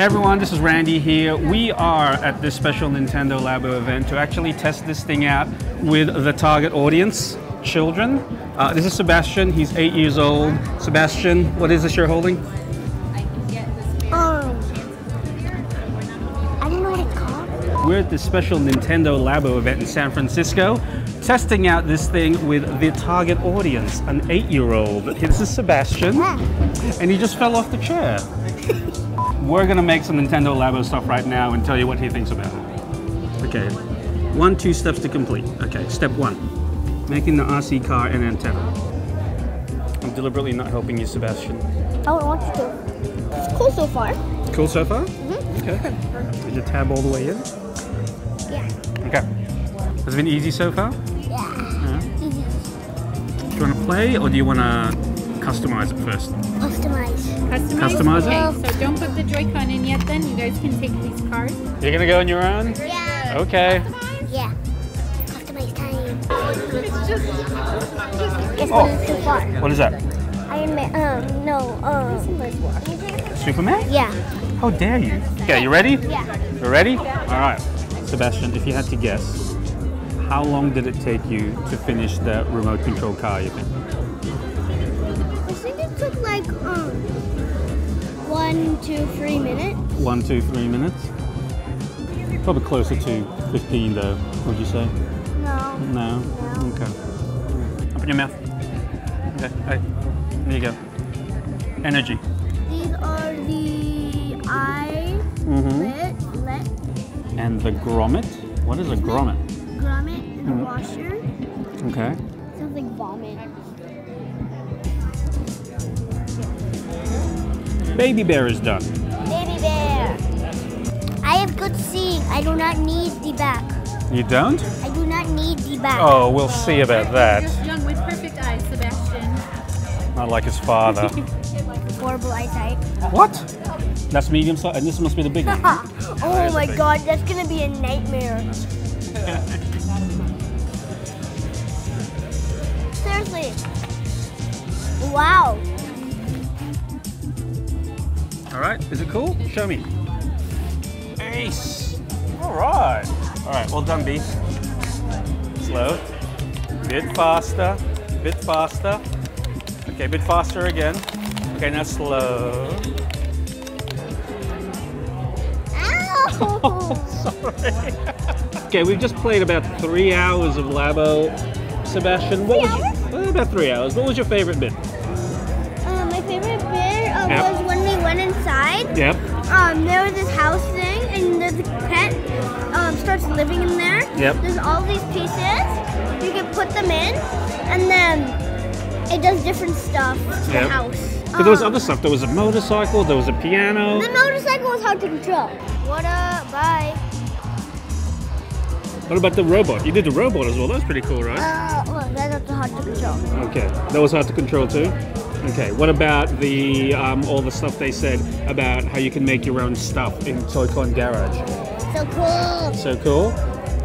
Hey everyone, this is Randy here. We are at this special Nintendo Labo event to actually test this thing out with the target audience, children. Uh, this is Sebastian, he's eight years old. Sebastian, what is this you're holding? Um, I don't know what it's called. We're at this special Nintendo Labo event in San Francisco, testing out this thing with the target audience, an eight-year-old. This is Sebastian, and he just fell off the chair. We're gonna make some Nintendo Labo stuff right now and tell you what he thinks about it. Okay, one, two steps to complete. Okay, step one, making the RC car an antenna. I'm deliberately not helping you, Sebastian. Oh, I want you to. It's cool so far. Cool so far? Mm-hmm. Okay. Did you tab all the way in? Yeah. Okay. Has it been easy so far? Yeah. Easy. Do you want to play or do you want to customize it first? Customize. Customize? Customize it? Okay, so don't put the Joy-Con in yet then. You guys can take these cards. You're gonna go on your own? Yeah. Okay. Yeah. Customize time. It's just, Guess Oh. what is too far? What is that? Iron Man. Um, no. Um. Superman? Yeah. How dare you? Okay, you ready? Yeah. You ready? Yeah. All right. Sebastian, if you had to guess, how long did it take you to finish the remote control car, you think? Like um one, two, three minutes. One, two, three minutes? Probably closer to 15 though, would you say? No. No? No. Okay. Open your mouth. Okay, hey. There you go. Energy. These are the eye, lit, let, And the grommet. What is a grommet? grommet, the Mhm. washer. Okay. Baby bear is done. Baby bear. I have good seeing. I do not need the back. You don't? I do not need the back. Oh, we'll see about that. You're young with perfect eyes, Sebastian. Not like his father. Horrible eyesight. what? That's medium size, and this must be the oh big one. oh my god, that's gonna be a nightmare. All right, is it cool? Show me. Ace. All right. All right, well done, B. Slow. Bit faster. Bit faster. Okay, bit faster again. Okay, now slow. Ow! Sorry! Okay, we've just played about three hours of Labo. Sebastian, what Three was your, uh, about three hours? What was your favorite bit? When we went inside. Yep. Um, there was this house thing, and the pet um, starts living in there. Yep. There's all these pieces. You can put them in, and then it does different stuff to Yep. the house. But there was Um, other stuff. There was a motorcycle. There was a piano. The motorcycle was hard to control. What up? Bye. What about the robot? You did the robot as well. That was pretty cool, right? Uh, well, that's not hard to control. Okay, that was hard to control too. Okay, what about the um, all the stuff they said about how you can make your own stuff in Toy-Con Garage? So cool. So cool.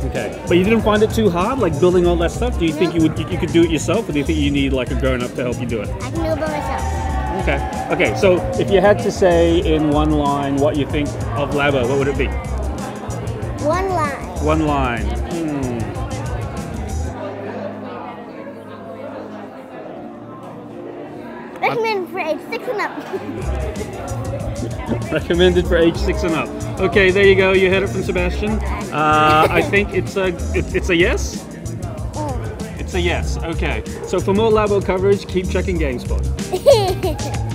Okay, but you didn't find it too hard, like building all that stuff. Do you think you would you, you could do it yourself, or do you think you need like a grown-up to help you do it? I can do it by myself. Okay. Okay, so if you had to say in one line what you think of Labo, what would it be? One line. One line. Age six and up. Recommended for age six and up. Okay, there you go. You heard it from Sebastian. Uh, I think it's a it, it's a yes. Mm. It's a yes. Okay. So for more Labo coverage, keep checking GameSpot.